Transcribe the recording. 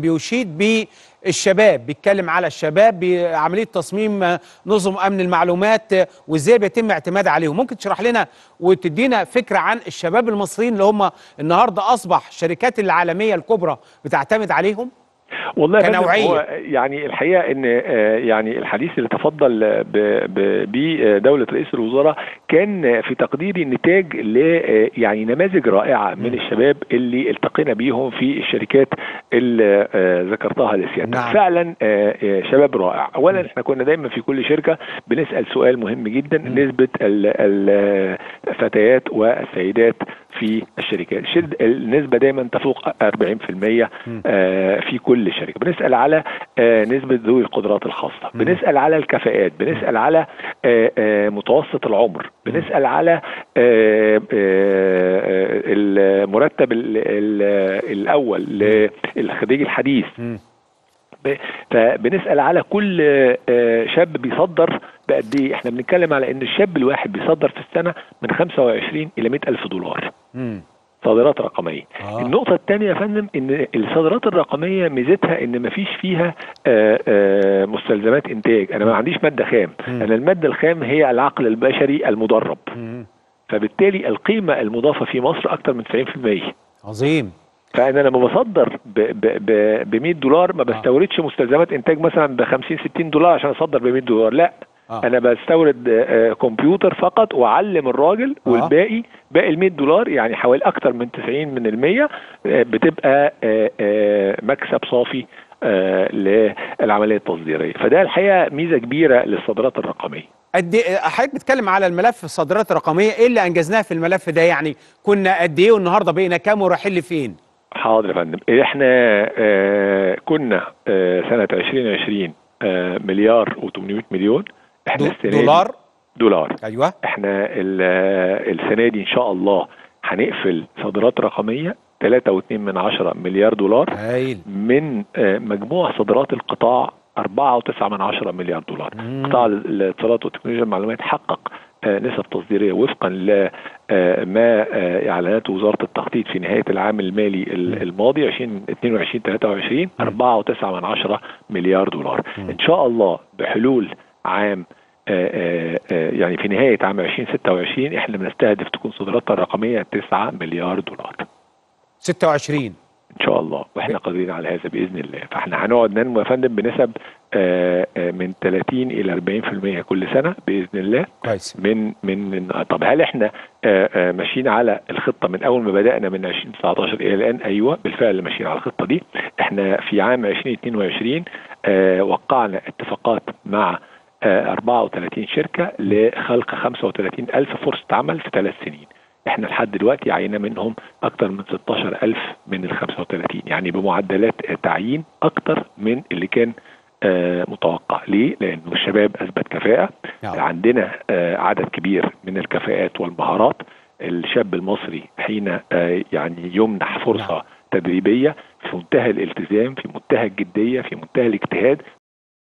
بيشيد بالشباب بيتكلم على الشباب بعمليه تصميم نظم أمن المعلومات وإزاي بيتم اعتماد عليهم. ممكن تشرح لنا وتدينا فكرة عن الشباب المصريين اللي هم النهارده أصبح الشركات العالمية الكبرى بتعتمد عليهم؟ والله كنوعية. هو يعني الحقيقة إن آه، يعني الحديث اللي تفضل ب- ب- بيه دولة رئيس الوزراء كان في تقديري نتاج ل آه، يعني نماذج رائعة من الشباب اللي التقينا بيهم في الشركات اللي آه، ذكرتها لسيادتك. نعم. فعلا آه، آه، شباب رائع. اولا إحنا كنا دايما في كل شركة بنسأل سؤال مهم جدا نسبة ال- الفتيات والسيدات في الشركات الشد- النسبة دايما تفوق 40% آه، في كل شركة. بنسأل على آه، نسبة ذوي القدرات الخاصة. بنسأل على الكفاءات. بنسأل على آه، متوسط العمر. بنسأل على المرتب ال- ال- الأول للخريج الحديث. فبنسأل على كل شاب بيصدر بقد إيه. إحنا بنتكلم على إن الشاب الواحد بيصدر في السنة من 25 إلى 100 ألف دولار. مم. صادرات رقمية. آه. النقطة الثانية يا فندم إن الصادرات الرقمية ميزتها إن ما فيش فيها آه، آه، مستلزمات إنتاج. أنا ما عنديش مادة خام. مم. أنا المادة الخام هي العقل البشري المدرب. مم. فبالتالي القيمة المضافة في مصر أكثر من 90% عظيم. فأنا لما بصدر ب 100 دولار ما بستوردش مستلزمات إنتاج مثلا ب 50 60 دولار عشان أصدر ب 100 دولار. لا. آه. أنا بستورد آه، كمبيوتر فقط وأعلم الراجل آه. والباقي باقي ال 100 دولار يعني حوالي أكتر من 90 من المية آه، بتبقى آه، مكسب صافي للعملية التصديرية. فده الحقيقة ميزة كبيرة للصادرات الرقمية. قد إيه- حضرتك بتتكلم على الملف الصادرات الرقمية إيه اللي أنجزناه في الملف ده؟ يعني كنا قد إيه والنهاردة بقينا كام ورايحين لفين؟ حاضر يا فندم. إحنا آه كنا آه سنة 2020 آه مليار و800 مليون. إحنا دي- دولار؟ دولار. أيوه. إحنا ال- آه، السنة دي إن شاء الله هنقفل صادرات رقمية 3.2 من عشرة مليار دولار. هايل. من آه مجموع صادرات القطاع 4.9 من عشرة مليار دولار. مم. قطاع الاتصالات وتكنولوجيا المعلومات حقق آه، نسب تصديرية وفقا لما اعلانته وزارة التخطيط في نهاية العام المالي ال- الماضي 2022 23 4.9 من عشرة مليار دولار. إن شاء الله بحلول عام آه، آه، آه، يعني في نهاية عام 2026 إحنا بنستهدف تكون صادراتنا الرقمية 9 مليار دولار. 26 إن شاء الله. وإحنا قادرين على هذا بإذن الله. فاحنا هنقعد ننمو يا فندم بنسب آه، آه، من 30 إلى 40% كل سنة بإذن الله. كويس. من من من طب هل إحنا آه، آه، ماشيين على الخطة من أول ما بدأنا من 2019 إلى الآن؟ أيوه بالفعل ماشيين على الخطة دي. إحنا في عام 2022 آه، وقعنا اتفاقات مع آه، 34 شركة لخلق 35 ألف فرصة عمل في ثلاث سنين. إحنا لحد دلوقتي عينا منهم أكتر من 16 ألف من ال 35 يعني بمعدلات تعيين أكتر من اللي كان آه، متوقع. ليه؟ لأنه الشباب أثبت كفاءة. نعم. عندنا آه، عدد كبير من الكفاءات والمهارات. الشاب المصري حين آه، يعني يمنح فرصة نعم. تدريبية في منتهى الالتزام في منتهى الجدية في منتهى الاجتهاد